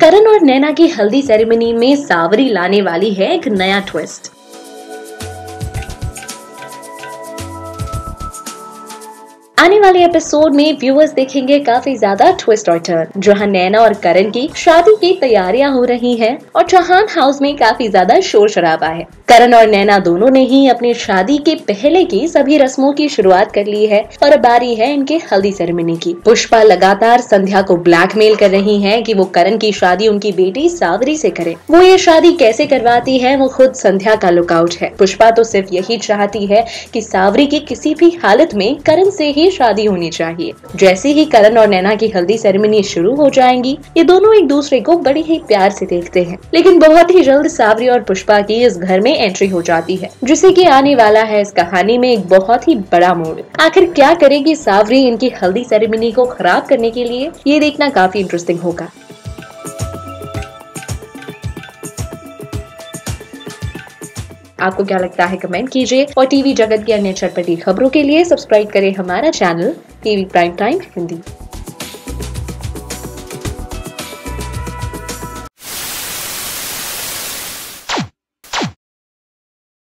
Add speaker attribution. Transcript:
Speaker 1: करण और नैना की हल्दी सेरेमनी में सावरी लाने वाली है एक नया ट्विस्ट आने वाले एपिसोड में व्यूअर्स देखेंगे काफ़ी ज़्यादा ट्विस्ट और टर्न जहाँ नैना और करण की शादी की तैयारियाँ हो रही हैं और चौहान हाउस में काफ़ी ज़्यादा शोर शराबा है। करण और नैना दोनों ने ही अपनी शादी के पहले की सभी रस्मों की शुरुआत कर ली है और बारी है इनके हल्दी सेरेमनी की। पुष्पा लगातार संध्या को ब्लैकमेल कर रही है कि वो करण की शादी उनकी बेटी सावरी से करे। वो ये शादी कैसे करवाती है, वो खुद संध्या का लुकआउट है। पुष्पा तो सिर्फ़ यही चाहती है कि सावरी की किसी भी हालत में करण से ही शादी होनी चाहिए। जैसे ही करण और नैना की हल्दी सेरेमनी शुरू हो जाएँगी, ये दोनों एक दूसरे को बड़े ही प्यार से देखते हैं। लेकिन बहुत ही जल्द सावरी और पुष्पा की इस घर में एंट्री हो जाती है, जिसे की आने वाला है इस कहानी में एक बहुत ही बड़ा मोड़। आखिर क्या करेगी सावरी इनकी हल्दी सेरेमनी को खराब करने के लिए? ये देखना काफ़ी इंटरेस्टिंग होगा। आपको क्या लगता है कमेंट कीजिए और टीवी जगत की अन्य चटपटी खबरों के लिए सब्सक्राइब करें हमारा channel TV prime time Hindi.